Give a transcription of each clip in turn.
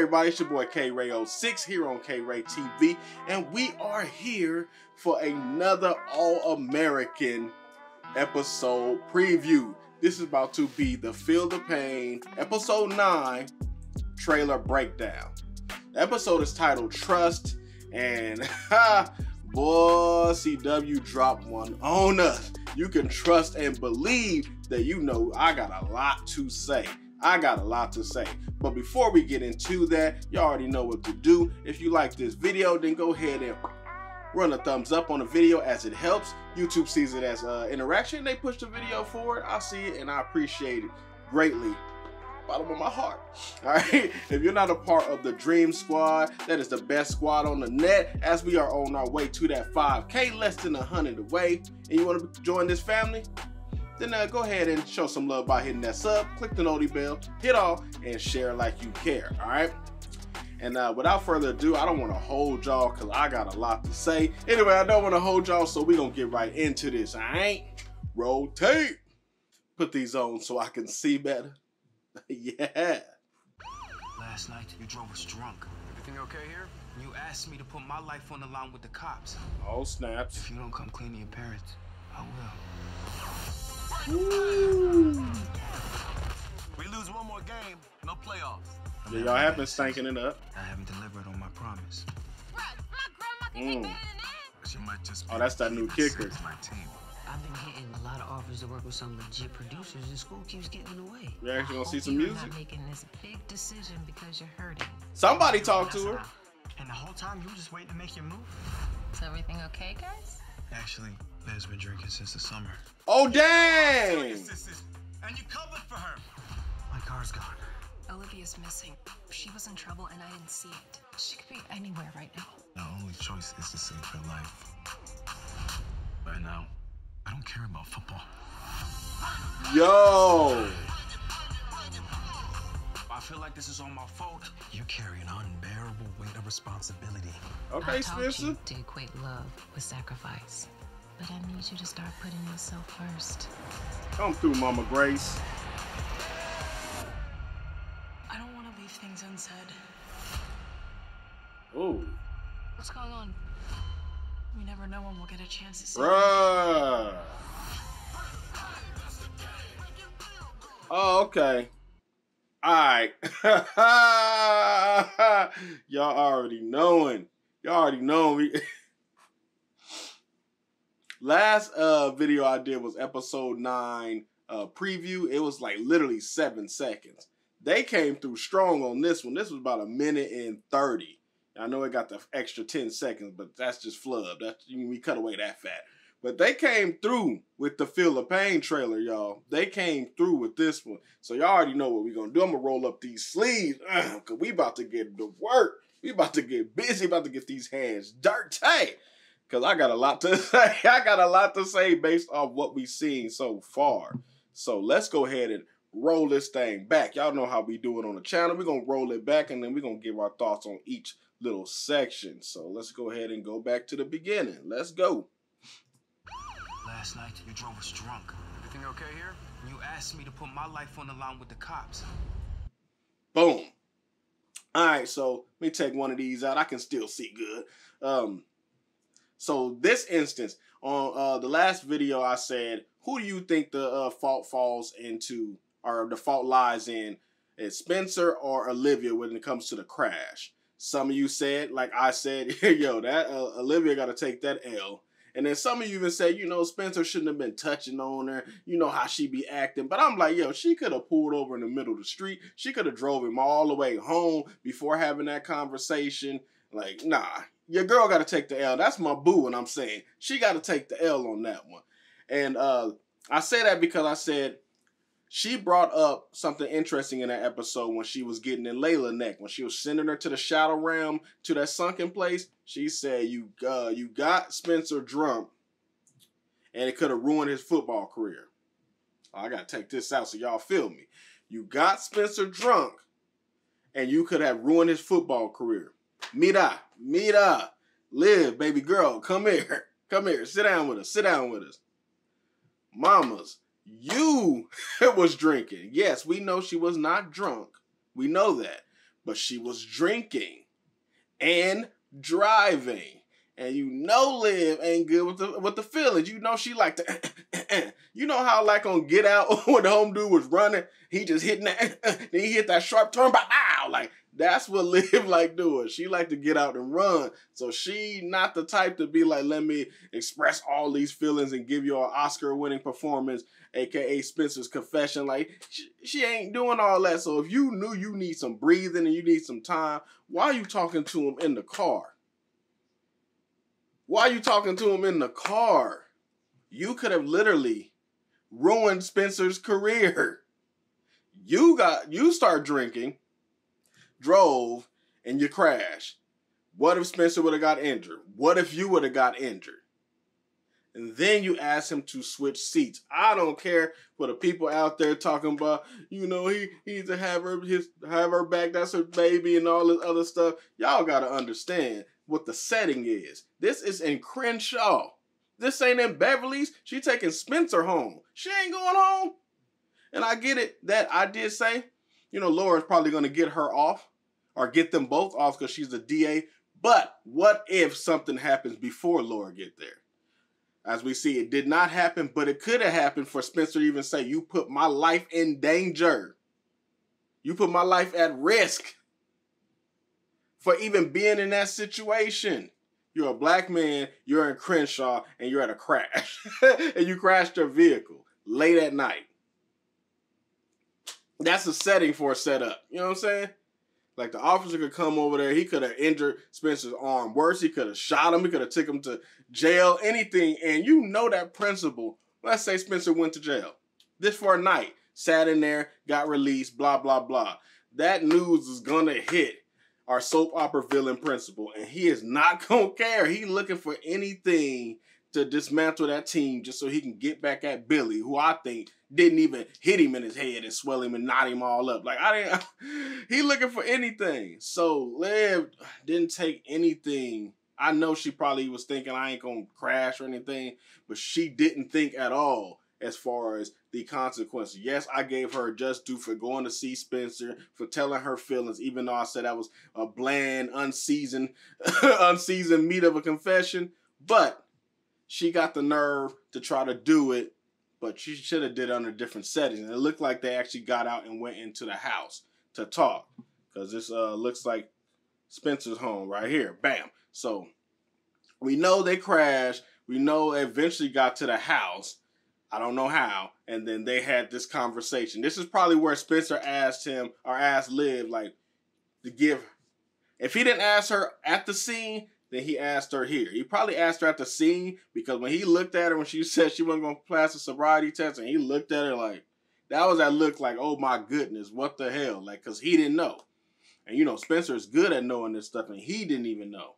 everybody? It's your boy K Ray 06 here on K Ray TV, and we are here for another All American episode preview. This is about to be the Feel the Pain episode 9 trailer breakdown. The episode is titled Trust, and boy, CW dropped one on us. You can trust and believe that you know I got a lot to say. I got a lot to say. But before we get into that, you already know what to do. If you like this video, then go ahead and run a thumbs up on the video as it helps. YouTube sees it as uh, interaction. They push the video forward. I see it and I appreciate it greatly. Bottom of my heart. All right. If you're not a part of the Dream Squad, that is the best squad on the net. As we are on our way to that 5K, less than a hundred away, and you want to join this family, then uh, go ahead and show some love by hitting that sub, click the noti bell, hit all, and share like you care. All right. And uh, without further ado, I don't want to hold y'all because I got a lot to say. Anyway, I don't want to hold y'all, so we going to get right into this. I ain't rotate. Put these on so I can see better. yeah. Last night, you drove us drunk. Everything okay here? You asked me to put my life on the line with the cops. Oh, snaps. If you don't come clean to your parents, I will. Ooh. We lose one more game, no playoffs. Yeah, y'all have been stanking it up. I haven't delivered on my promise. Mm. Oh, that's that new kicker. I've been getting a lot of offers to work with some legit producers, and school keeps getting in the way. You actually gonna see some music? Not making this big decision because you're hurting. Somebody talk to her. And the whole time you were just waiting to make your move. Is everything okay, guys? Actually, Liv's been drinking since the summer. Oh dang! And you covered for her. My car's gone. Olivia's missing. She was in trouble and I didn't see it. She could be anywhere right now. The only choice is to save her life. Right now, I don't care about football. Yo! I feel like this is all my fault. You carry an unbearable weight of responsibility. Okay, I taught Spencer. you to equate love with sacrifice. But I need you to start putting yourself first. Come through, Mama Grace. I don't want to leave things unsaid. Oh. What's going on? We never know when we'll get a chance to see. Bruh. Oh, okay. Alright. Y'all already knowing. Y'all already know me. Last uh video I did was episode 9 uh preview. It was like literally 7 seconds. They came through strong on this one. This was about a minute and 30. I know it got the extra 10 seconds, but that's just flub. That's we cut away that fat. But they came through with the Feel the Pain trailer, y'all. They came through with this one. So y'all already know what we're gonna do. I'm gonna roll up these sleeves. Ugh, Cause we about to get to work. We about to get busy, about to get these hands dirty. Cause I got a lot to say. I got a lot to say based off what we've seen so far. So let's go ahead and roll this thing back. Y'all know how we do it on the channel. We're gonna roll it back and then we're gonna give our thoughts on each little section. So let's go ahead and go back to the beginning. Let's go. Last night, you drove us drunk. Everything okay here? You asked me to put my life on the line with the cops. Boom. All right, so let me take one of these out. I can still see good. Um, so this instance on uh, the last video, I said, who do you think the uh, fault falls into, or the fault lies in? Is Spencer or Olivia when it comes to the crash? Some of you said, like I said, yo, that uh, Olivia got to take that L. And then some of you even say, you know, Spencer shouldn't have been touching on her. You know how she be acting. But I'm like, yo, she could have pulled over in the middle of the street. She could have drove him all the way home before having that conversation. Like, nah, your girl got to take the L. That's my boo, and I'm saying she got to take the L on that one. And uh, I say that because I said she brought up something interesting in that episode when she was getting in Layla neck when she was sending her to the shadow realm to that sunken place. She said, "You uh, you got Spencer drunk, and it could have ruined his football career." I gotta take this out so y'all feel me. You got Spencer drunk, and you could have ruined his football career. Mira, mira, Liv, baby girl, come here, come here, sit down with us, sit down with us, mamas you was drinking. Yes, we know she was not drunk. We know that. but she was drinking and driving. And you know Liv ain't good with the with the feelings. You know she like to you know how like on Get Out when the home dude was running, he just hitting that then he hit that sharp turn by ow like that's what Liv like doing. She like to get out and run. So she not the type to be like, let me express all these feelings and give you an Oscar winning performance, aka Spencer's confession. Like she, she ain't doing all that. So if you knew you need some breathing and you need some time, why are you talking to him in the car? Why are you talking to him in the car? You could have literally ruined Spencer's career. You got you start drinking, drove, and you crash. What if Spencer would have got injured? What if you would have got injured? And then you ask him to switch seats. I don't care for the people out there talking about, you know, he, he needs to have her his have her back, that's her baby, and all this other stuff. Y'all gotta understand what the setting is. This is in Crenshaw. This ain't in Beverly's. She taking Spencer home. She ain't going home. And I get it that I did say, you know, Laura's probably going to get her off or get them both off because she's the DA. But what if something happens before Laura get there? As we see, it did not happen, but it could have happened for Spencer to even say, you put my life in danger. You put my life at risk for even being in that situation. You're a black man, you're in Crenshaw, and you're at a crash. and you crashed your vehicle late at night. That's a setting for a setup. You know what I'm saying? Like the officer could come over there, he could have injured Spencer's arm worse, he could have shot him, he could have took him to jail, anything. And you know that principle. Let's say Spencer went to jail. This for a night, sat in there, got released, blah, blah, blah. That news is gonna hit our soap opera villain principal, and he is not gonna care. He looking for anything to dismantle that team just so he can get back at Billy, who I think didn't even hit him in his head and swell him and knot him all up. Like I didn't. he looking for anything. So Liv didn't take anything. I know she probably was thinking I ain't gonna crash or anything, but she didn't think at all as far as the consequences. Yes, I gave her just due for going to see Spencer, for telling her feelings, even though I said that was a bland, unseasoned, unseasoned meat of a confession. But she got the nerve to try to do it, but she should have did it under different settings. And it looked like they actually got out and went into the house to talk. Because this uh, looks like Spencer's home right here. Bam. So we know they crashed. We know eventually got to the house I don't know how. And then they had this conversation. This is probably where Spencer asked him or asked Liv, like, to give. If he didn't ask her at the scene, then he asked her here. He probably asked her at the scene because when he looked at her when she said she wasn't going to pass the sobriety test, and he looked at her like, that was that look like, oh my goodness, what the hell? Like, because he didn't know. And you know, Spencer is good at knowing this stuff, and he didn't even know.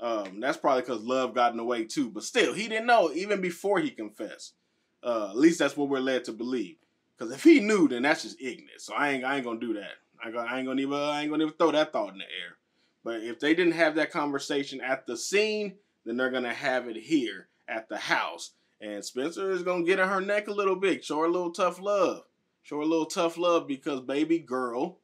Um, that's probably because love got in the way too. But still, he didn't know even before he confessed. Uh, at least that's what we're led to believe. Because if he knew, then that's just ignorance. So I ain't I ain't gonna do that. I, I ain't gonna even I ain't gonna even throw that thought in the air. But if they didn't have that conversation at the scene, then they're gonna have it here at the house. And Spencer is gonna get in her neck a little bit, show her a little tough love, show her a little tough love because baby girl,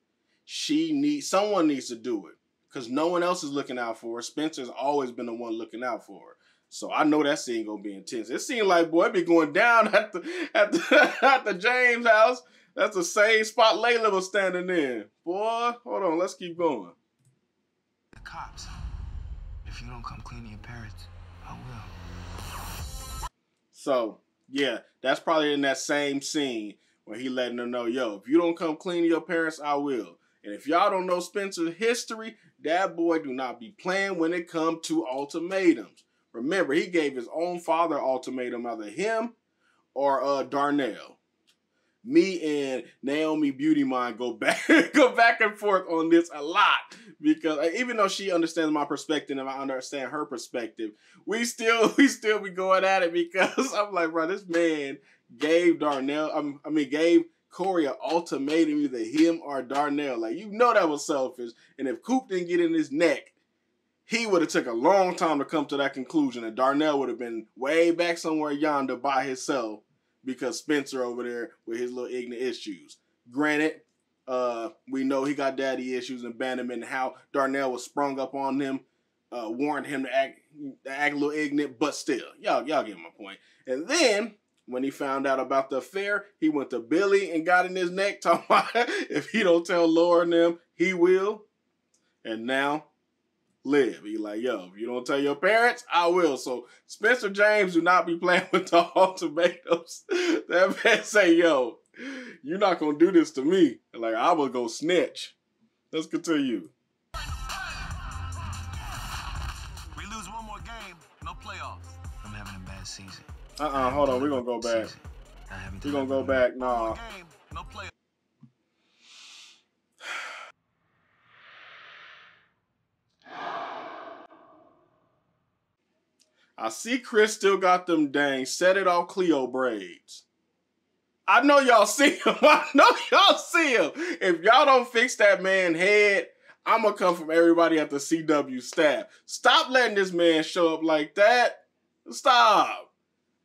she needs someone needs to do it because no one else is looking out for her. Spencer's always been the one looking out for her. So I know that scene gonna be intense. It seemed like boy, be going down at the at the at the James house. That's the same spot Layla was standing in. Boy, hold on, let's keep going. Cops. If you don't come clean to your parents, I will. So yeah, that's probably in that same scene where he letting them know, yo, if you don't come clean to your parents, I will. And if y'all don't know Spencer's history, that boy do not be playing when it come to ultimatums. Remember, he gave his own father ultimatum, either him or uh, Darnell. Me and Naomi Beauty Mind go back go back and forth on this a lot because even though she understands my perspective and I understand her perspective, we still we still be going at it because I'm like, bro, this man gave Darnell, um, I mean, gave Corey an ultimatum, either him or Darnell. Like you know that was selfish, and if Coop didn't get in his neck, he would have took a long time to come to that conclusion, and Darnell would have been way back somewhere yonder by himself because Spencer over there with his little ignorant issues. Granted, Uh, we know he got daddy issues and and how Darnell was sprung up on him, uh, warned him to act to act a little ignorant, but still, y'all y'all get my point. And then when he found out about the affair, he went to Billy and got in his neck, talking about if he don't tell Laura and them, he will. And now Liv. He like, yo, if you don't tell your parents, I will. So Spencer James do not be playing with the ultimatums. that man say, yo, you're not gonna do this to me. Like I will go snitch. Let's continue. We lose one more game, no playoffs. I'm having a bad season. Uh-uh, hold on, we're gonna go back. Season. I haven't We're gonna go back. Nah. Game, no playoffs. I see Chris still got them dang set it off Cleo braids. I know y'all see him. I know y'all see him. If y'all don't fix that man head, I'm gonna come from everybody at the CW staff. Stop letting this man show up like that. Stop.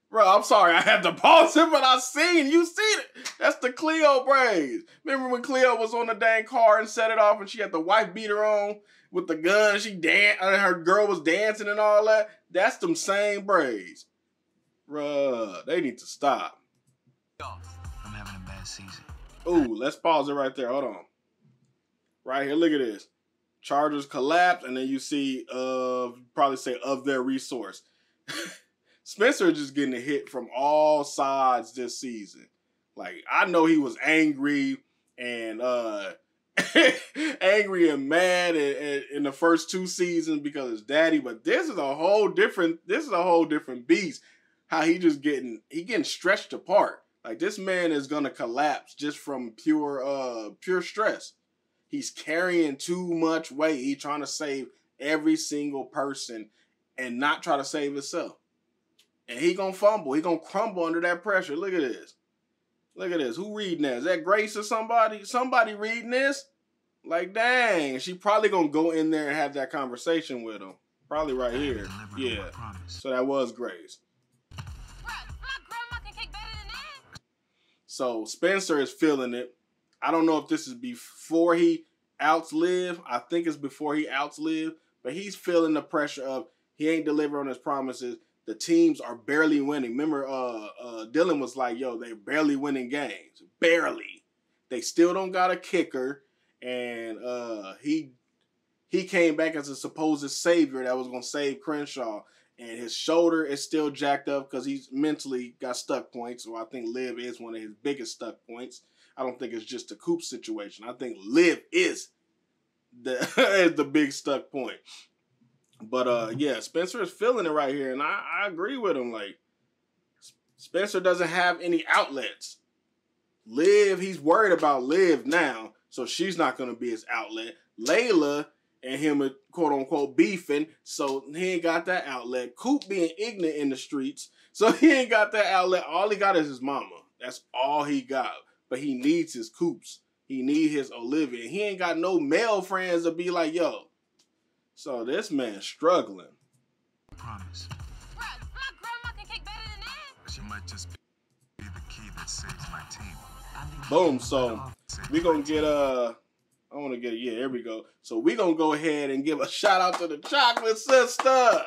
Bro, I'm sorry I had to pause it, but I seen you seen it. That's the Cleo braids. Remember when Cleo was on the dang car and set it off and she had the wife beater on with the gun, she dan- and her girl was dancing and all that? That's them same braids. Bruh, they need to stop. I'm having a bad season. Ooh, let's pause it right there. Hold on. Right here, look at this. Chargers collapse, and then you see uh probably say of their resource. Spencer is just getting a hit from all sides this season. Like I know he was angry and uh angry and mad in, in, in the first two seasons because his daddy, but this is a whole different this is a whole different beast. How he just getting he getting stretched apart. Like this man is gonna collapse just from pure uh pure stress. He's carrying too much weight. He trying to save every single person and not try to save himself. And he gonna fumble. He gonna crumble under that pressure. Look at this. Look at this. Who reading that? Is that Grace or somebody? Somebody reading this? Like, dang. She probably gonna go in there and have that conversation with him. Probably right here. delivered on my Yeah. So that was Grace. So Spencer is feeling it. I don't know if this is before he outs. I think it's before he outs but he's feeling the pressure of he ain't delivering on his promises. The teams are barely winning. Remember, uh, uh, Dillon was like, "Yo, they're barely winning games, barely. They still don't got a kicker." And uh, he he came back as a supposed savior that was gonna save Crenshaw and his shoulder is still jacked up because he's mentally got stuck points. So I think Liv is one of his biggest stuck points. I don't think it's just a Coop situation. I think Liv is the is the big stuck point. But uh, yeah, Spencer is feeling it right here, and I, I agree with him. Like Spencer doesn't have any outlets. Liv, he's worried about Liv now, so she's not to be his outlet. Layla and him quote unquote beefing, so he ain't got that outlet. Coop being ignorant in the streets, so he ain't got that outlet. All he got is his mama. That's all he got. But he needs his Coops. He need his Olivia. He ain't got no male friends to be like, yo. So this man struggling. Promise. She might just be the key that saves my team. Boom. So we gonna get uh I wanna get it. yeah, here we go. So we gonna go ahead and give a shout out to the chocolate sister.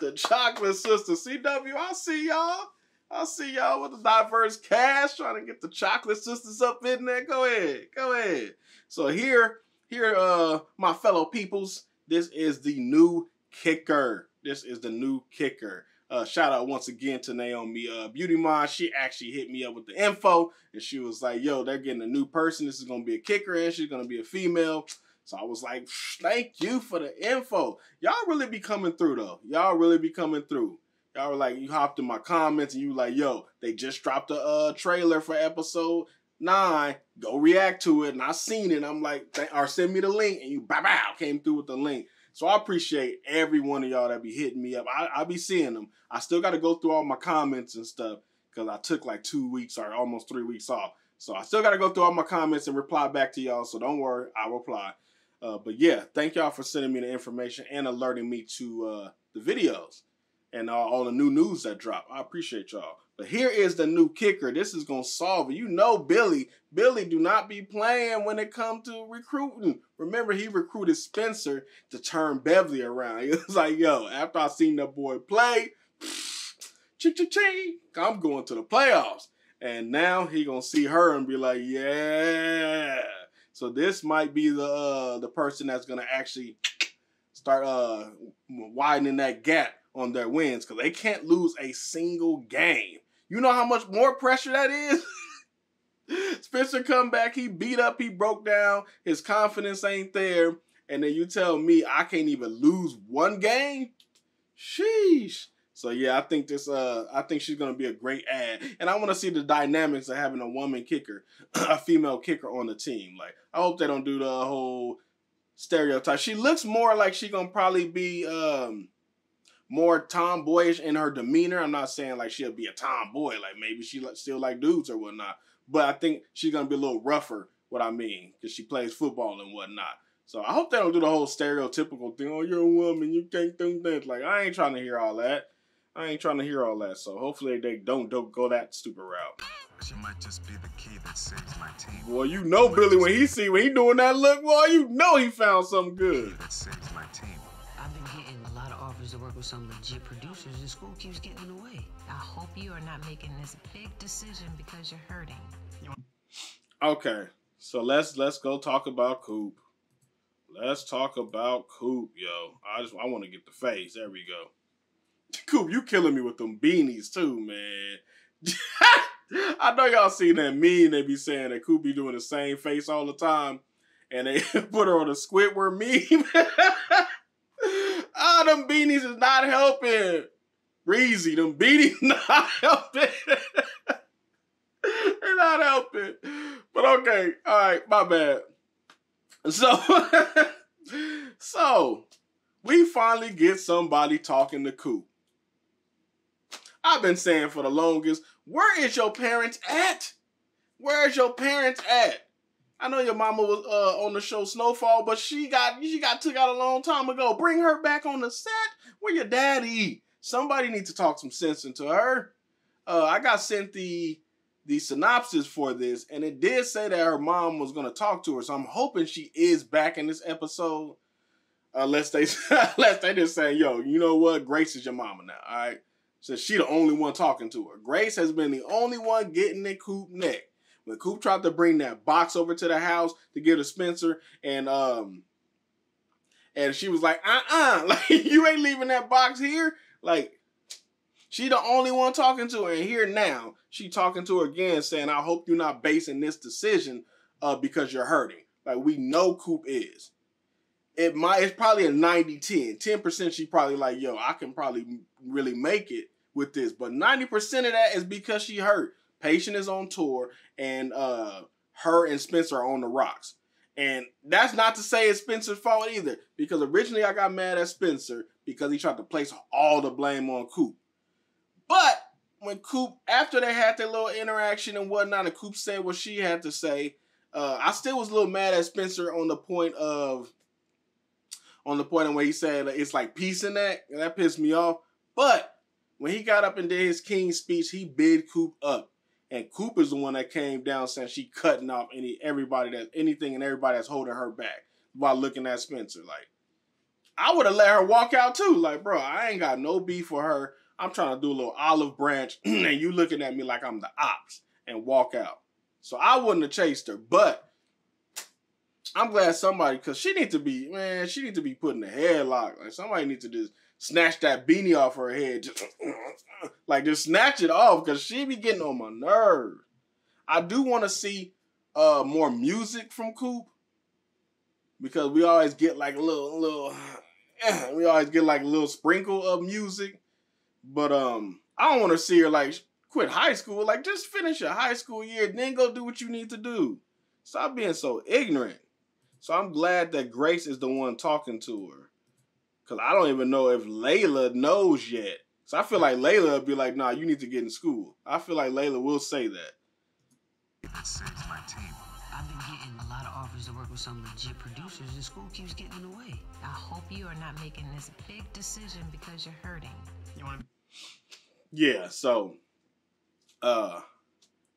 The chocolate sister. CW, I see y'all. I see y'all with the diverse cast trying to get the chocolate sisters up in there. Go ahead. Go ahead. So here, here, uh, my fellow peoples, this is the new kicker. This is the new kicker. Uh, shout out once again to Naomi uh, Beauty Mon. She actually hit me up with the info, and she was like, "Yo, they're getting a new person. This is gonna be a kicker, and she's gonna be a female." So I was like, "Thank you for the info. Y'all really be coming through though. Y'all really be coming through. Y'all were like, you hopped in my comments and you like, yo, they just dropped a uh, trailer for episode nine. Go react to it, and I seen it. I'm like, or send me the link, and you bow bow came through with the link. So I appreciate every one of y'all that be hitting me up. I, I be seeing them. I still got to go through all my comments and stuff because I took like two weeks or almost three weeks off. So I still got to go through all my comments and reply back to y'all. So don't worry, I will reply. Uh, but yeah, thank y'all for sending me the information and alerting me to uh, the videos. and all the new news that drop. I appreciate y'all. But here is the new kicker. This is gonna solve it. You know, Billy. Billy do not be playing when it comes to recruiting. Remember, he recruited Spencer to turn Beverly around. He was like, "Yo, after I seen that boy play, ching ching ching, I'm going to the playoffs." And now he gonna see her and be like, "Yeah." So this might be the uh, the person that's gonna actually start uh, widening that gap on their wins because they can't lose a single game. You know how much more pressure that is? Spencer come back, he beat up, he broke down, his confidence ain't there, and then you tell me I can't even lose one game? Sheesh. So yeah, I think this uh I think she's gonna be a great ad. And I wanna see the dynamics of having a woman kicker, a female kicker on the team. Like I hope they don't do the whole stereotype. She looks more like she gonna probably be um more tomboyish in her demeanor. I'm not saying like she'll be a tomboy, like maybe she still like dudes or whatnot. But I think she's gonna be a little rougher. What I mean, because she plays football and whatnot. So I hope they don't do the whole stereotypical thing. Oh, you're a woman, you can't do that. Like I ain't trying to hear all that. I ain't trying to hear all that. So hopefully they don't don't go that stupid route. She might just be the key that saves my team. Boy, you know Billy when he see when he doing that look, boy, you know he found something good. Work with some legit producers, and school keeps getting in the way. I hope you are not making this big decision because you're hurting. Okay, so let's let's go talk about Coop. Let's talk about Coop, yo. I just I want to get the face. There we go. Coop, you killing me with them beanies too, man. I know y'all seen that meme. They be saying that Coop be doing the same face all the time, and they put her on a Squidward meme. Ah, them beanies is not helping. Bre-Z, them beanies not helping. They're not helping. But okay, all right, my bad. So, so we finally get somebody talking to Coop. I've been saying for the longest, where is your parents at? Where is your parents at? I know your mama was uh, on the show Snowfall, but she got she got took out a long time ago. Bring her back on the set. Where your daddy? Somebody needs to talk some sense into her. Uh, I got sent the the synopsis for this, and it did say that her mom was going to talk to her. So I'm hoping she is back in this episode. Unless they unless they just say, "Yo, you know what? Grace is your mama now." All right. So she the only one talking to her. Grace has been the only one getting in Coop neck. When Coop tried to bring that box over to the house to give to Spencer, and um, and she was like, "Uh, uh like you ain't leaving that box here." Like she the only one talking to her, and here now she talking to her again, saying, "I hope you're not basing this decision uh because you're hurting." Like we know Coop is. It might it's probably a 90-10. 10% she probably like, yo, I can probably really make it with this. But 90% of that is because she hurt. Patience is on tour and uh her and Spencer are on the rocks. And that's not to say it's Spencer's fault either, because originally I got mad at Spencer because he tried to place all the blame on Coop. But when Coop, after they had their little interaction and whatnot, and Coop said what she had to say, uh, I still was a little mad at Spencer on the point of, on the point of where he said it's like peace in that, and that pissed me off. But when he got up and did his king speech, he bid Coop up. And Cooper's the one that came down saying she cutting off any everybody that anything and everybody that's holding her back while looking at Spencer. Like, I would have let her walk out too. Like, bro, I ain't got no beef for her. I'm trying to do a little olive branch, and you looking at me like I'm the ops and walk out. So I wouldn't have chased her, but I'm glad somebody, cause she need to be, man, she need to be put in a headlock. Like somebody needs to just snatch that beanie off her head, just like just snatch it off, cause she be getting on my nerves. I do want to see uh more music from Coop because we always get like a little, little, we always get like a little sprinkle of music. But um, I don't want to see her like quit high school. Like just finish your high school year, then go do what you need to do. Stop being so ignorant. So I'm glad that Grace is the one talking to her. Cause I don't even know if Layla knows yet. So I feel like Layla will be like, nah, you need to get in school. I feel like Layla will say that. That saves my team. I've been getting a lot of offers to work with some legit producers, and school keeps getting in the way. I hope you are not making this big decision because you're hurting. You want to yeah, so uh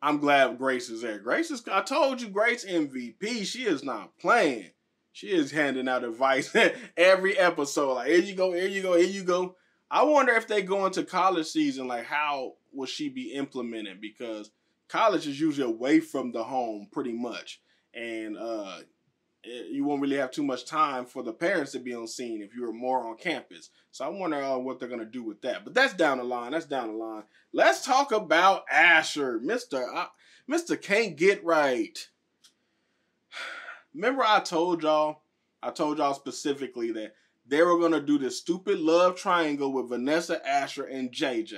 I'm glad Grace is there. Grace is I told you Grace MVP. She is not playing. She is handing out advice every episode. Like, here you go, here you go, here you go. I wonder if they go into college season, like how will she be implemented? Because college is usually away from the home pretty much. And uh it, you won't really have too much time for the parents to be on scene if you're more on campus. So I wonder uh, what they're gonna do with that. But that's down the line. That's down the line. Let's talk about Asher, Mister uh, Mister can't get right. Remember, I told y'all, I told y'all specifically that they were gonna do this stupid love triangle with Vanessa Asher and JJ.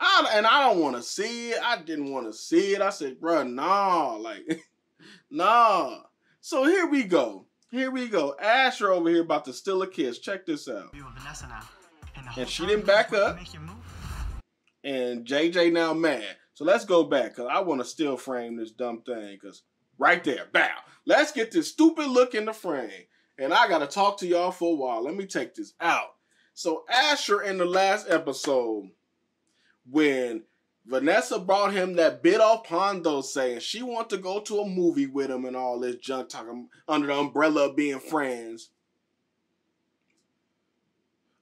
I, and I don't want to see it. I didn't want to see it. I said, bro, nah, like, nah. So here we go. Here we go. Asher over here about to steal a kiss. Check this out. And Vanessa now. And, the And whole she didn't back up. Make your move. and JJ now mad. So let's go back because I want to still frame this dumb thing because right there, bow. Let's get this stupid look in the frame. And I got to talk to y'all for a while. Let me take this out. So Asher in the last episode, when Vanessa brought him that bit off Pondo saying she want to go to a movie with him and all this junk talking under the umbrella of being friends.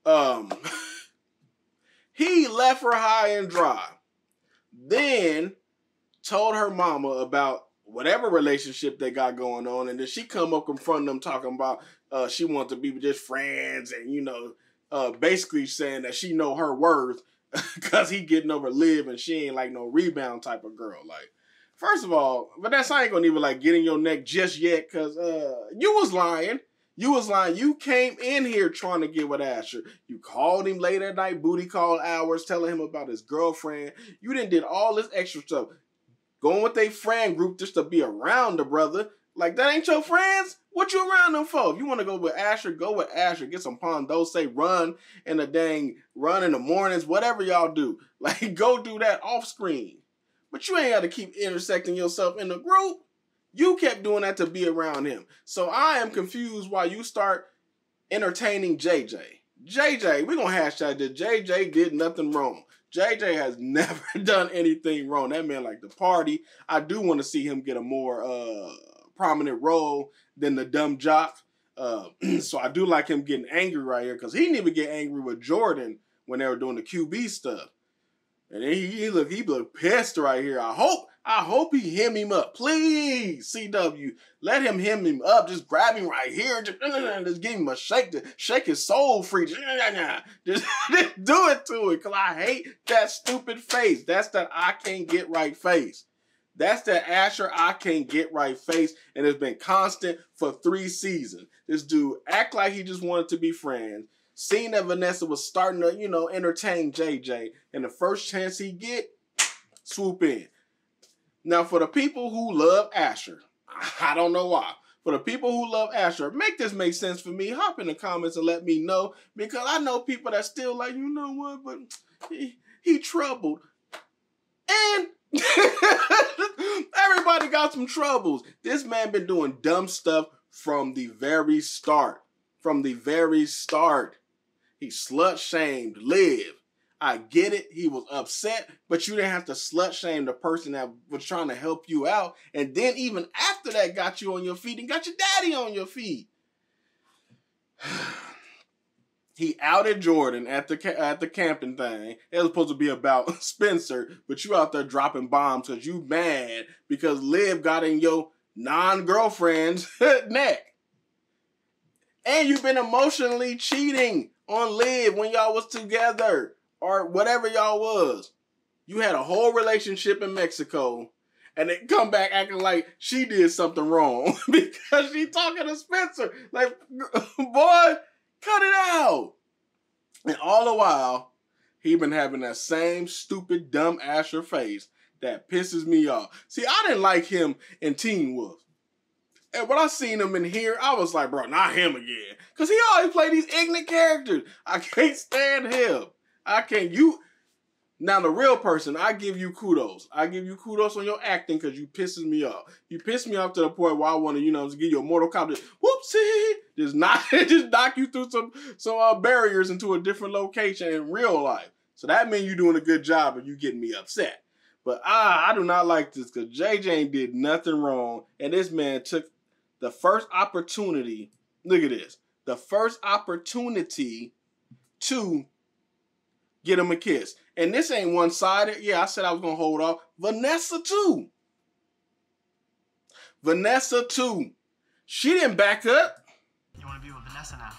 Um, he left her high and dry. Then told her mama about whatever relationship they got going on, and then she come up confronting them talking about uh, she want to be just friends, and you know, uh, basically saying that she know her worth because he getting over Liv, and she ain't like no rebound type of girl. Like, first of all, Vanessa I ain't gonna even like get in your neck just yet, cause uh, you was lying. You was lying. You came in here trying to get with Asher. You called him late at night, booty call hours, telling him about his girlfriend. You didn't did all this extra stuff. Going with a friend group just to be around the brother. Like that ain't your friends? What you around them for? If you want to go with Asher, go with Asher. Get some Pondo, say run in the dang run in the mornings, whatever y'all do. Like go do that off screen. But you ain't got to keep intersecting yourself in the group. You kept doing that to be around him. So I am confused why you start entertaining JJ. JJ, we're gonna hashtag that JJ did nothing wrong. JJ has never done anything wrong. That man like the party. I do want to see him get a more uh prominent role than the dumb jock. Uh, so I do like him getting angry right here because he didn't even get angry with Jordan when they were doing the QB stuff. And he, he look he look pissed right here. I hope I hope he hem him up. Please, CW, let him hem him up. Just grab him right here. Just, just give him a shake to shake his soul free. Just, just, do it to it. Cause I hate that stupid face. That's that I can't get right face. That's that Asher I can't get right face, and it's been constant for three seasons. This dude act like he just wanted to be friends. Seeing that Vanessa was starting to, you know, entertain JJ, and the first chance he get, swoop in. Now, for the people who love Asher, I don't know why. For the people who love Asher, make this make sense for me. Hop in the comments and let me know because I know people that still like, you know what, but he, he troubled. And everybody got some troubles. This man been doing dumb stuff from the very start. From the very start. He slut shamed Liv. I get it. He was upset, but you didn't have to slut shame the person that was trying to help you out. And then even after that, got you on your feet and got your daddy on your feet. he outed Jordan at the at the camping thing. It was supposed to be about Spencer, but you out there dropping bombs because you mad because Liv got in your non girlfriend's neck, and you've been emotionally cheating on Liv when y'all was together or whatever y'all was. You had a whole relationship in Mexico. And then come back acting like she did something wrong because she talking to Spencer. Like, boy, cut it out. And all the while, he been having that same stupid, dumb Asher face that pisses me off. See, I didn't like him in Teen Wolf. And when I seen him in here, I was like, bro, not him again. Because he always play these ignorant characters. I can't stand him. I can't. You. Now, the real person, I give you kudos. I give you kudos on your acting because you pisses me off. You piss me off to the point where I want to, you know, just give you a Mortal Kombat. Whoopsie! Just knock, just knock you through some some uh, barriers into a different location in real life. So that means you're doing a good job and you getting me upset. But ah, I do not like this because JJ did nothing wrong. And this man took the first opportunity. Look at this. The first opportunity to get him a kiss. And this ain't one sided. Yeah, I said I was going to hold off. Vanessa, too. Vanessa, too. She didn't back up. You want to be with Vanessa now?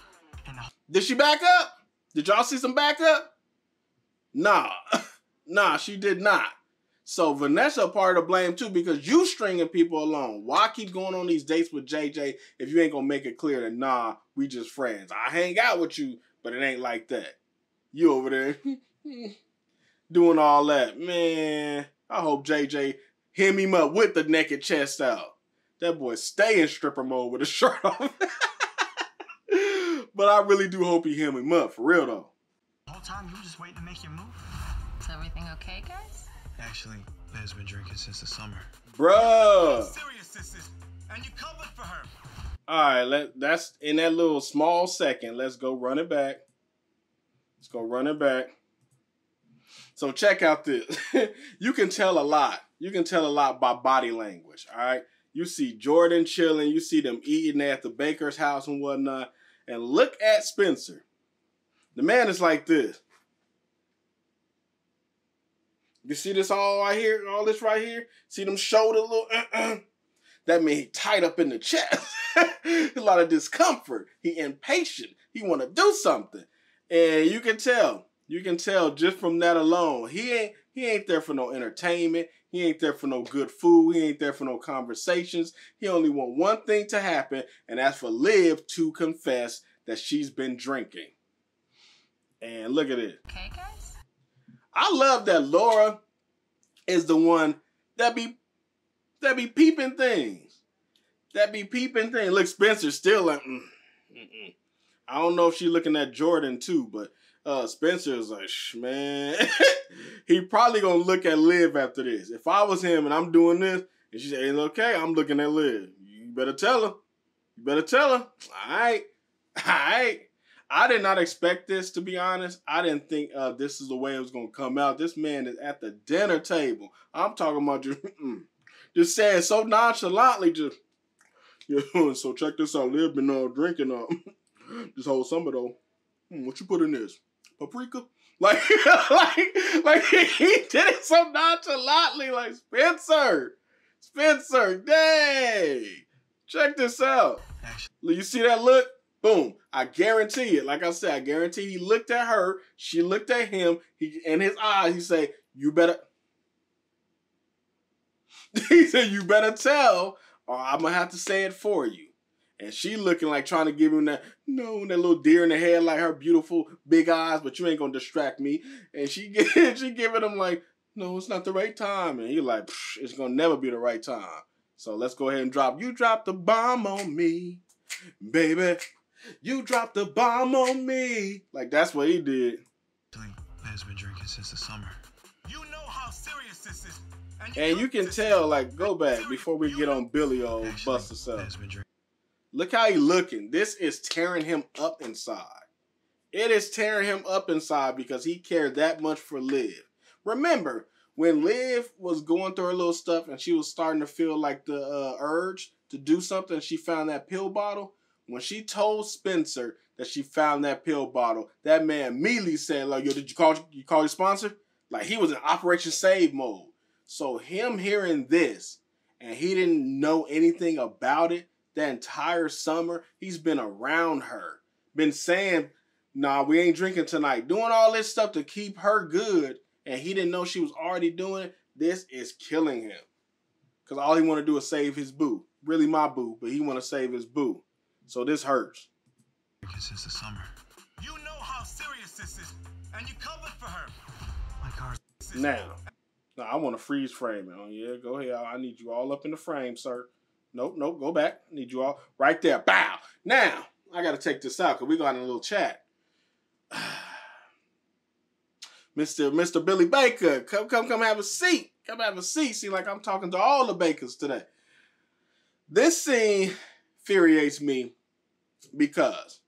Did she back up? Did y'all see some backup? Nah. nah, she did not. So Vanessa part of blame too because you stringing people along. Why keep going on these dates with JJ if you ain't gonna make it clear that nah, we just friends. I hang out with you, but it ain't like that. You over there doing all that. Man, I hope JJ hem him up with the naked chest out. That boy stay in stripper mode with a shirt off. but I really do hope he hem him up for real though. whole time you were just waiting to make your move? Is everything okay, guys? Actually, Liv's been drinking since the summer. Bruh. Serious, sisters. And you covered for her. All right, let that's in that little small second. Let's go run it back. Let's go running back. So check out this. you can tell a lot. You can tell a lot by body language. All right. You see Jordan chilling. You see them eating at the baker's house and whatnot. And look at Spencer. The man is like this. You see this all right here? All this right here? See them shoulder a little uh-uh? That means he tight up in the chest. a lot of discomfort. He impatient. He want to do something. And you can tell. You can tell just from that alone. He ain't he ain't there for no entertainment. He ain't there for no good food. He ain't there for no conversations. He only want one thing to happen, and that's for Liv to confess that she's been drinking. And look at it. Okay, guys? I love that Laura is the one that be that be peeping things. That be peeping things. Look, Spencer's still like, mm, mm-mm. I don't know if she's looking at Jordan too, but uh Spencer is like, man. he probably gonna look at Liv after this. If I was him and I'm doing this, and she said, "It's okay," I'm looking at Liv. You better tell her. You better tell her. All right, all right. I did not expect this to be honest. I didn't think uh, this is the way it was gonna come out. This man is at the dinner table. I'm talking about just, just saying so nonchalantly, just yeah. So check this out. Liv been uh, drinking uh, this whole summer though. Hmm, what you put in this? Paprika? Like, like, like he did it so nonchalantly. Like Spencer, Spencer, dang! Check this out. You see that look? Boom. I guarantee it. Like I said, I guarantee he looked at her. She looked at him. He in his eyes, he say, "You better." he said, "You better tell, or I'm gonna have to say it for you." And she looking like trying to give him that no, that little deer in the head, like her beautiful big eyes, but you ain't gonna distract me. And she get, she giving him like, no, it's not the right time. And he like, it's gonna never be the right time. So let's go ahead and drop. You dropped the bomb on me, baby. You dropped the bomb on me. Like that's what he did. Liv's been drinking since the summer. You know how serious this is. And you can tell, like, go back before we get on Billy old Actually, Buster stuff. Look how he looking. This is tearing him up inside. It is tearing him up inside because he cared that much for Liv. Remember, when Liv was going through her little stuff and she was starting to feel like the uh, urge to do something, she found that pill bottle. When she told Spencer that she found that pill bottle, that man immediately said, "Like, yo, did you call you call your sponsor?" Like he was in Operation Save mode. So him hearing this and he didn't know anything about it that entire summer, he's been around her, been saying, "Nah, we ain't drinking tonight," doing all this stuff to keep her good, and he didn't know she was already doing it. This is killing him because all he want to do is save his boo. Really, my boo, but he want to save his boo. So this hurts. drinking since the summer. You know how serious this is. And you covered for her. My car's Now, now I want to freeze frame it. Oh yeah, go ahead. I need you all up in the frame, sir. Nope, nope. Go back. Need you all right there. Bow. Now I got to take this out because we got in a little chat. Mister Mister Billy Baker, come come come have a seat. Come have a seat. See, like I'm talking to all the bakers today. This scene infuriates me because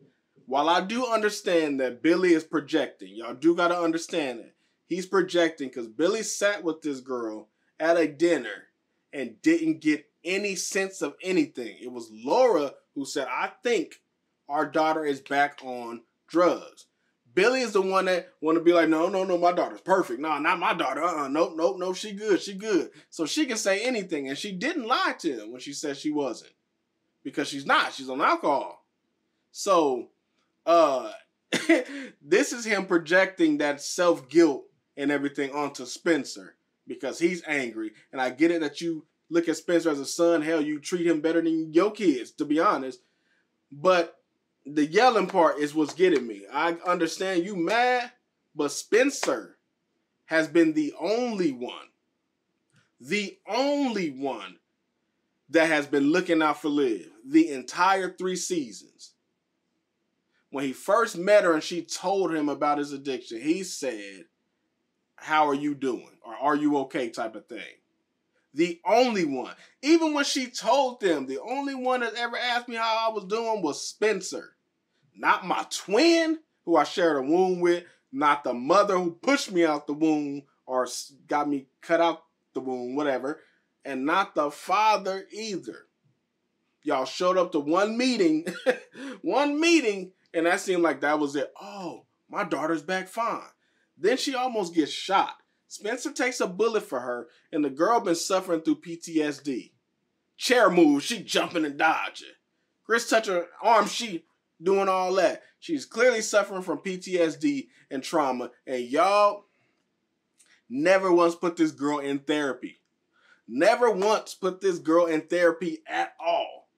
while I do understand that Billy is projecting, y'all do got to understand that he's projecting because Billy sat with this girl at a dinner and didn't get any sense of anything. It was Laura who said, I think our daughter is back on drugs. Billy is the one that want to be like, no, no, no, my daughter's perfect. No, not my daughter. Uh-uh, nope, nope, nope, she good, she good. So she can say anything, and she didn't lie to him when she said she wasn't. Because she's not. She's on alcohol. So, uh, this is him projecting that self-guilt and everything onto Spencer because he's angry. And I get it that you look at Spencer as a son. Hell, you treat him better than your kids, to be honest. But the yelling part is what's getting me. I understand you mad, but Spencer has been the only one, the only one that has been looking out for Liv the entire three seasons. When he first met her and she told him about his addiction, he said, How are you doing? Or are you okay? type of thing. The only one. Even when she told them, the only one that ever asked me how I was doing was Spencer. Not my twin, who I shared a womb with, not the mother who pushed me out the womb or got me cut out the womb, whatever, and not the father either. Y'all showed up to one meeting, one meeting, and that seemed like that was it. Oh, my daughter's back fine. Then she almost gets shot. Spencer takes a bullet for her, and the girl been suffering through PTSD. Chair moves, she jumping and dodging. Chris touch her arm, she doing all that. She's clearly suffering from PTSD and trauma, and y'all never once put this girl in therapy. Never once put this girl in therapy at all.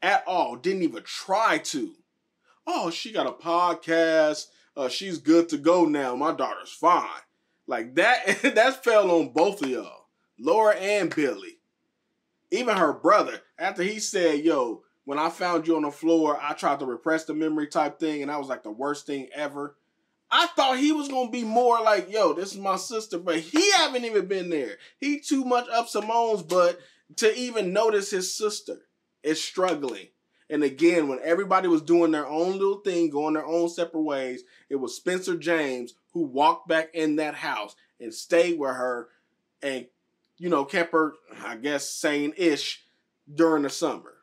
At all. Didn't even try to. Oh, she got a podcast. Uh, she's good to go now. My daughter's fine. Like that, that fell on both of y'all, Laura and Billy. Even her brother, after he said, "Yo, when I found you on the floor, I tried to repress the memory type thing, and that was like the worst thing ever." I thought he was gonna be more like, "Yo, this is my sister," but he haven't even been there. He too much up Simone's butt to even notice his sister is struggling. And again, when everybody was doing their own little thing, going their own separate ways, it was Spencer James who walked back in that house and stayed with her and, you know, kept her, I guess, sane ish during the summer.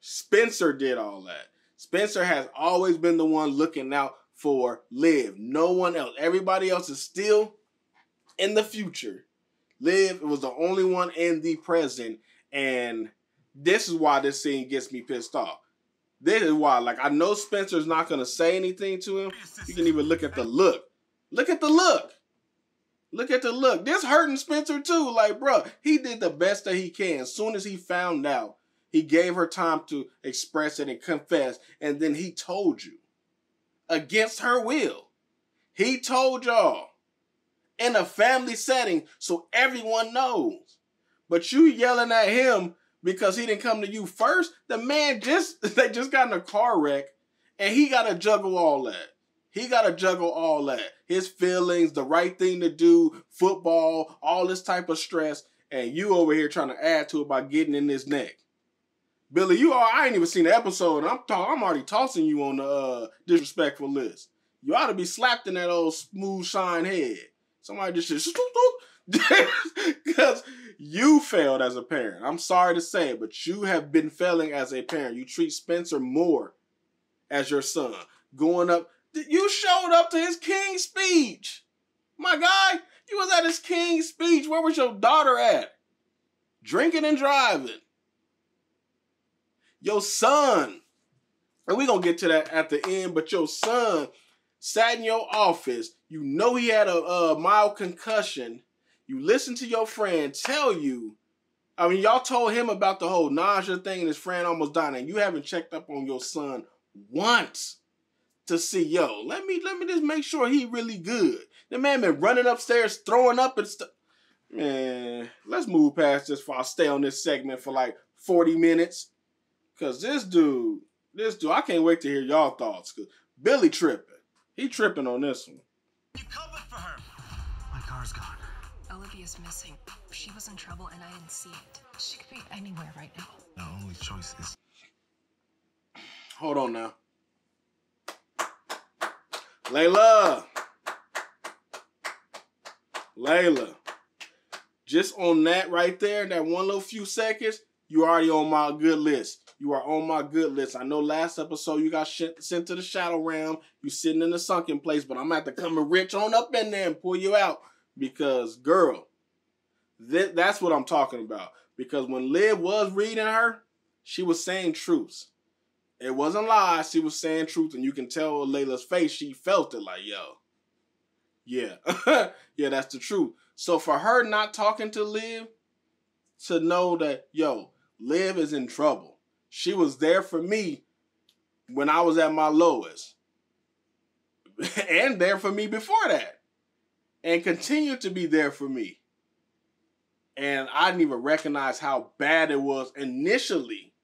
Spencer did all that. Spencer has always been the one looking out for Liv. No one else. Everybody else is still in the future. Liv was the only one in the present. And this is why this scene gets me pissed off. This is why, like, I know Spencer's not gonna say anything to him. You can even look at the look. Look at the look. Look at the look. This hurting Spencer too. Like, bro, he did the best that he can. As soon as he found out, he gave her time to express it and confess, and then he told you against her will. He told y'all in a family setting so everyone knows. But you yelling at him because he didn't come to you first. The man just they just got in a car wreck and he got to juggle all that. He got to juggle all that. His feelings, the right thing to do, football, all this type of stress, and you over here trying to add to it by getting in his neck. Billy, you are I ain't even seen the episode, and I'm talking I'm already tossing you on the uh, disrespectful list. You ought to be slapped in that old smooth shine head. Somebody just because you failed as a parent. I'm sorry to say it, but you have been failing as a parent. You treat Spencer more as your son. Going up, you showed up to his king speech. My guy, you was at his king speech. Where was your daughter at? Drinking and driving. Your son, and we're gonna get to that at the end, but your son sat in your office. You know he had a, a mild concussion you listen to your friend tell you. I mean, y'all told him about the whole nausea thing and his friend almost died, and you haven't checked up on your son once to see, yo, let me let me just make sure he really good. The man been running upstairs, throwing up and stuff. Man, let's move past this before I'll stay on this segment for like 40 minutes. Cause this dude, this dude, I can't wait to hear y'all thoughts. Cause Billy tripping. He tripping on this one. You covered for her. My car's gone. Olivia's missing. She was in trouble and I didn't see it. She could be anywhere right now. The only choice is Hold on now. Layla. Layla, just on that right there, that one little few seconds, you already on my good list. You are on my good list. I know last episode you got sent to the shadow realm. You sitting in the sunken place, but I'm at to come and rich on up in there and pull you out because, girl, th- that's what I'm talking about. Because when Liv was reading her, she was saying truths. It wasn't lies. She was saying truth, and you can tell Layla's face. She felt it like, yo, yeah, yeah, that's the truth. So for her not talking to Liv, to know that yo, Liv is in trouble. She was there for me when I was at my lowest, and there for me before that, and continue to be there for me. And I didn't even recognize how bad it was initially.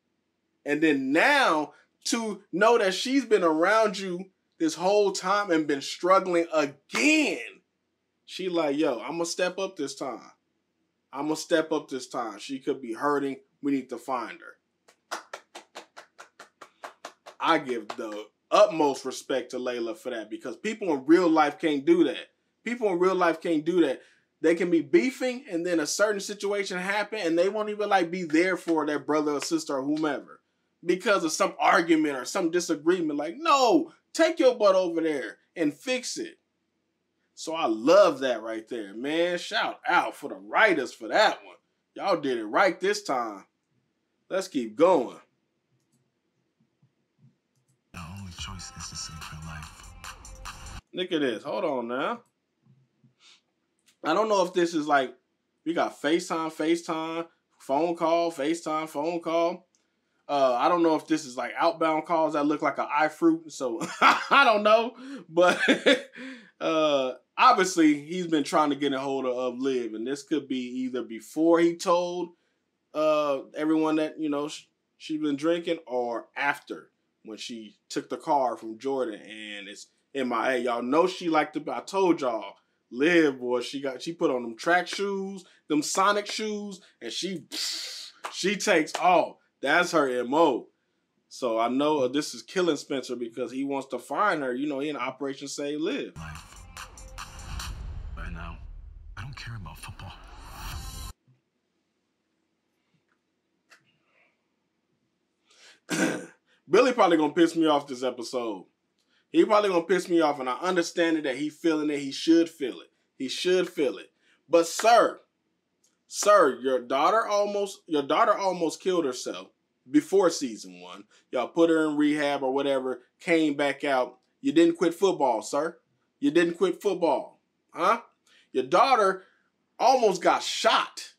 And then now to know that she's been around you this whole time and been struggling again. She like, yo, I'm gonna step up this time. I'm gonna step up this time. She could be hurting. We need to find her. I give the utmost respect to Layla for that because people in real life can't do that. People in real life can't do that. They can be beefing and then a certain situation happen and they won't even like be there for their brother or sister or whomever because of some argument or some disagreement. Like, no, take your butt over there and fix it. So I love that right there, man. Shout out for the writers for that one. Y'all did it right this time. Let's keep going. The only choice is to save her life. Look at this. Hold on now. I don't know if this is like we got FaceTime, FaceTime, phone call, FaceTime, phone call. Uh, I don't know if this is like outbound calls that look like an iFruit, so I don't know. But uh, obviously, he's been trying to get a hold of, of Liv, and this could be either before he told uh, everyone that you know sh- she's been drinking, or after when she took the car from Jordan, and it's MIA. Y'all know she liked to. I told y'all, Liv boy, she got she put on them track shoes, them Sonic shoes, and she she takes off. That's her MO. So I know uh, this is killing Spencer because he wants to find her. You know, he in Operation Save Liv. Right now, I don't care about football. Billy probably gonna piss me off this episode. He probably gonna piss me off, and I understand it that he feeling it. He should feel it. He should feel it. But sir, sir, your daughter almost your daughter almost killed herself before season one. Y'all put her in rehab or whatever, came back out. You didn't quit football, sir. You didn't quit football. Huh? Your daughter almost got shot.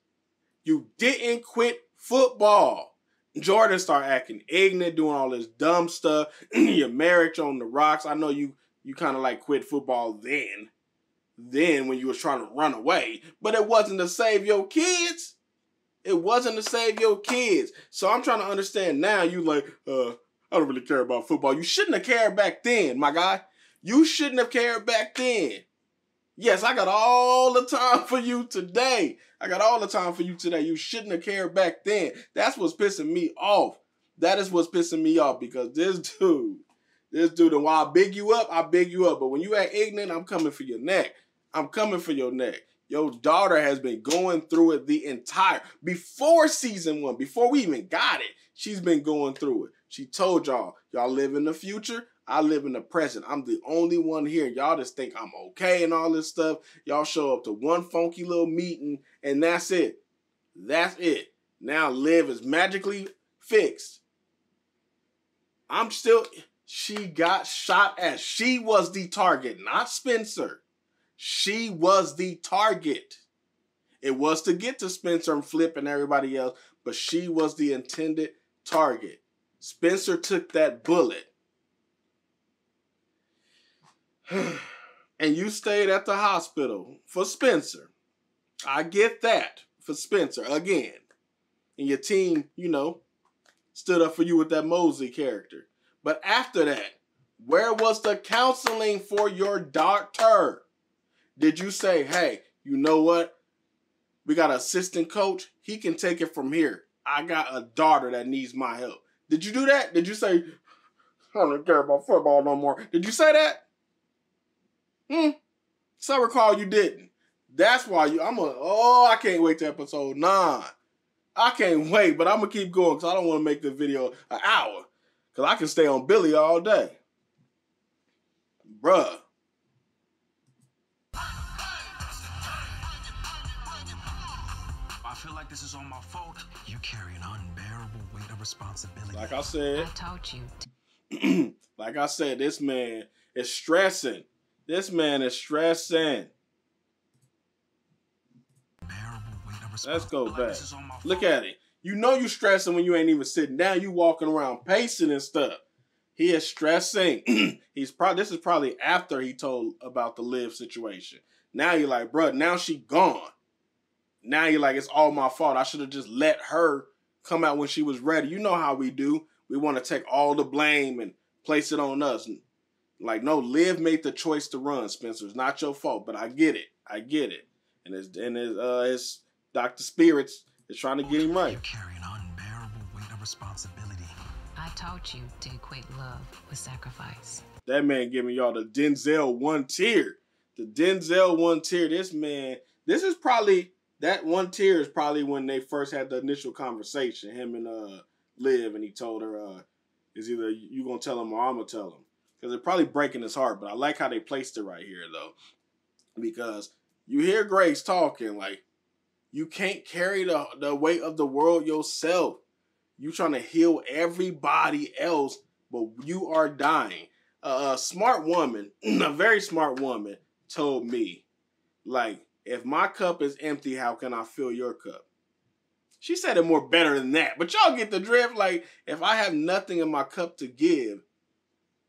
You didn't quit football. Jordan start acting ignorant, doing all this dumb stuff. Your marriage on the rocks. I know you you kind of like quit football then. Then when you was trying to run away. But it wasn't to save your kids. It wasn't to save your kids. So I'm trying to understand now you like, uh, I don't really care about football. You shouldn't have cared back then, my guy. You shouldn't have cared back then. Yes, I got all the time for you today. I got all the time for you today. You shouldn't have cared back then. That's what's pissing me off. That is what's pissing me off because this dude, this dude, and while I big you up, I big you up. But when you act ignorant, I'm coming for your neck. I'm coming for your neck. Your daughter has been going through it the entire before season one, before we even got it. She's been going through it. She told y'all, y'all live in the future. I live in the present. I'm the only one here. Y'all just think I'm okay and all this stuff. Y'all show up to one funky little meeting and that's it. That's it. Now Liv is magically fixed. I'm still. She got shot as She was the target, not Spencer. She was the target. It was to get to Spencer and Flip and everybody else, but she was the intended target. Spencer took that bullet. and you stayed at the hospital for Spencer. I get that for Spencer again. And your team, you know, stood up for you with that Mosley character. But after that, where was the counseling for your doctor? Did you say, hey, you know what? We got an assistant coach. He can take it from here. I got a daughter that needs my help. Did you do that? Did you say, I don't care about football no more? Did you say that? Hmm. So I recall you didn't. That's why you. I'm a. Oh, I can't wait to episode nine. I can't wait, but I'm gonna keep going because I don't want to make the video an hour. Cause I can stay on Billy all day, bruh. Feel like this is all my fault. You carry an unbearable weight of responsibility. Like I said, I taught you. To- like I said, this man is stressing. This man is stressing. unbearable weight of Let's go back. this is all my Look at it. You know you stressing when you ain't even sitting down. You walking around pacing and stuff. He is stressing. He's probably this is probably after he told about the Liv situation. Now you're like, bruh, now she gone. Now you're like, it's all my fault. I should have just let her come out when she was ready. You know how we do. We want to take all the blame and place it on us. Like, no, Liv made the choice to run, Spencer. It's not your fault, but I get it. I get it. And it's and it's, uh, it's Dr. Spirits is trying to get him right. You carry an unbearable weight of responsibility. I taught you to equate love with sacrifice. That man giving y'all the Denzel one tear. The Denzel one tear. This man, this is probably that one tear is probably when they first had the initial conversation. Him and uh Liv, and he told her, uh, is either you gonna tell him or I'm gonna tell him. Because it's probably breaking his heart. But I like how they placed it right here though. Because you hear Grace talking, like, you can't carry the, the weight of the world yourself. You trying to heal everybody else, but you are dying a smart woman, a very smart woman, told me, like, if my cup is empty, how can I fill your cup? She said it more better than that, but y'all get the drift. Like, if I have nothing in my cup to give,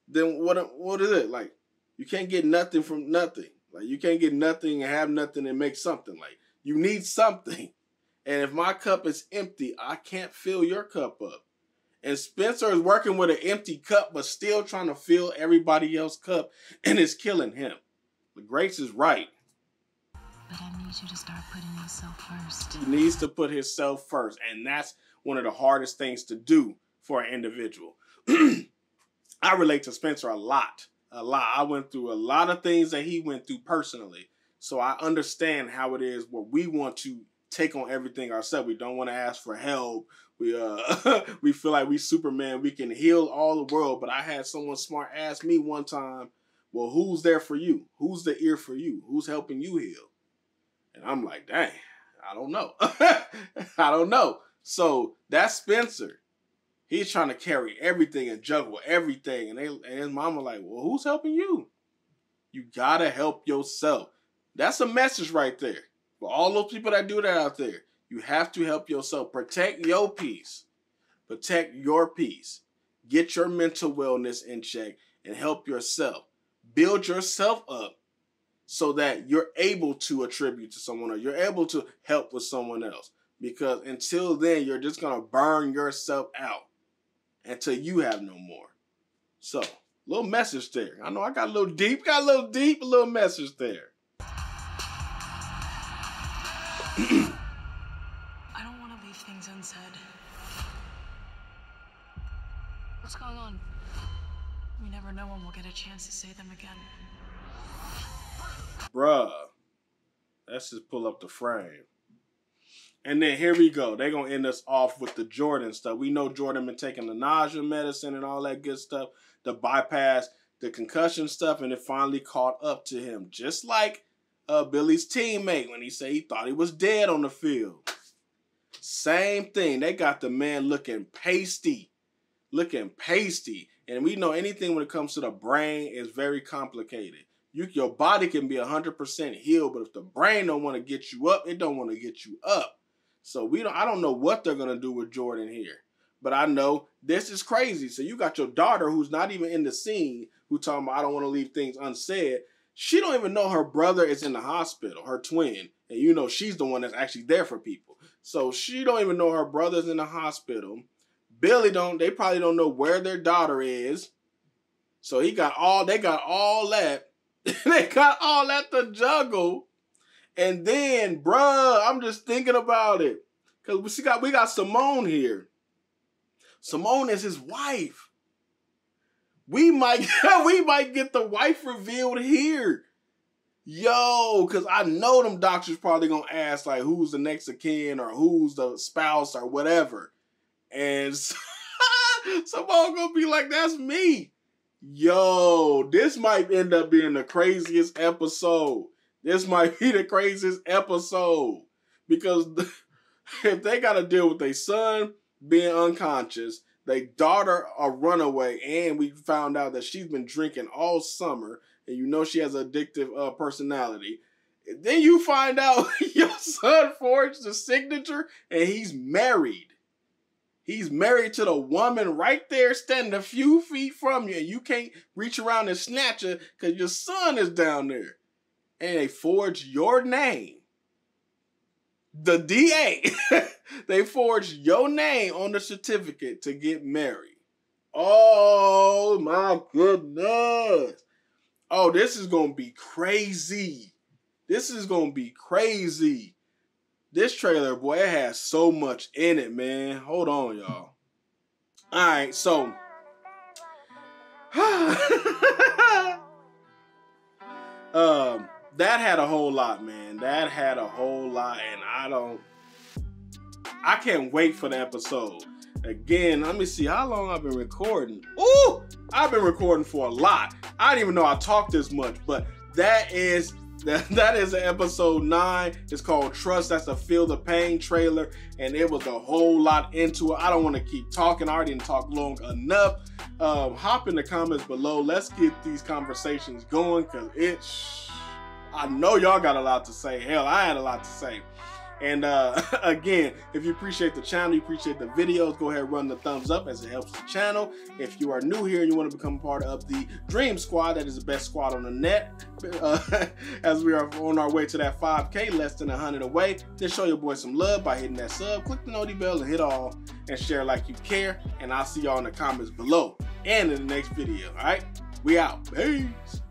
then what? What is it like? You can't get nothing from nothing. Like, you can't get nothing and have nothing and make something. Like, you need something. And if my cup is empty, I can't fill your cup up. And Spencer is working with an empty cup, but still trying to fill everybody else's cup, and it's killing him. But Grace is right. But I need you to start putting yourself first. He needs to put himself first, and that's one of the hardest things to do for an individual. I relate to Spencer a lot, a lot. I went through a lot of things that he went through personally, so I understand how it is where we want to take on everything ourselves. We don't want to ask for help. We uh we feel like we Superman. We can heal all the world. But I had someone smart ask me one time, "Well, who's there for you? Who's the ear for you? Who's helping you heal?" And I'm like, "Dang, I don't know. I don't know." So that's Spencer. He's trying to carry everything and juggle everything, and they and his mama like, "Well, who's helping you? You gotta help yourself." That's a message right there. For all those people that do that out there, you have to help yourself. Protect your peace. Protect your peace. Get your mental wellness in check and help yourself. Build yourself up so that you're able to attribute to someone or you're able to help with someone else. Because until then, you're just going to burn yourself out until you have no more. So, little message there. I know I got a little deep, got a little deep, a little message there. I don't want to leave things unsaid. What's going on? We never know when we'll get a chance to say them again. Bruh. Let's just pull up the frame. And then here we go. They're gonna end us off with the Jordan stuff. We know Jordan been taking the nausea medicine and all that good stuff, the bypass, the concussion stuff, and it finally caught up to him. Just like uh, Billy's teammate when he said he thought he was dead on the field. Same thing. They got the man looking pasty. Looking pasty. And we know anything when it comes to the brain is very complicated. You, your body can be 100% healed, but if the brain don't want to get you up, it don't want to get you up. So we don't I don't know what they're going to do with Jordan here. But I know this is crazy. So you got your daughter who's not even in the scene who talking about I don't want to leave things unsaid. She don't even know her brother is in the hospital, her twin. And you know she's the one that's actually there for people. So she don't even know her brother's in the hospital. Billy don't they probably don't know where their daughter is. So he got all they got all that. they got all that to juggle. And then, bruh, I'm just thinking about it. Cause we got we got Simone here. Simone is his wife. We might we might get the wife revealed here. Yo, cause I know them doctors probably gonna ask like who's the next of kin or who's the spouse or whatever. And someone gonna be like, that's me. Yo, this might end up being the craziest episode. This might be the craziest episode. Because if they gotta deal with their son being unconscious, their daughter a runaway, and we found out that she's been drinking all summer and you know she has an addictive uh, personality. Then you find out your son forged the signature and he's married. He's married to the woman right there standing a few feet from you, and you can't reach around and snatch her because your son is down there. And they forged your name. The DA, they forged your name on the certificate to get married. Oh my goodness. Oh, this is gonna be crazy. This is gonna be crazy. This trailer, boy, it has so much in it, man. Hold on, y'all. All right, so. um, that had a whole lot, man. That had a whole lot, and I don't. I can't wait for the episode. Again, let me see how long I've been recording. Ooh, I've been recording for a lot. I didn't even know I talked this much, but that is that, that is episode nine. It's called Trust. That's a Feel the Pain trailer, and it was a whole lot into it. I don't want to keep talking. I already didn't talk long enough. Um, hop in the comments below. Let's get these conversations going because it's. I know y'all got a lot to say. Hell, I had a lot to say. And uh, again, if you appreciate the channel, you appreciate the videos, go ahead and run the thumbs up as it helps the channel. If you are new here and you want to become part of the Dream Squad, that is the best squad on the net, uh, as we are on our way to that 5K, less than 100 away, just show your boy some love by hitting that sub, click the noti bell, and hit all, and share like you care. And I'll see y'all in the comments below and in the next video. All right, we out. Peace.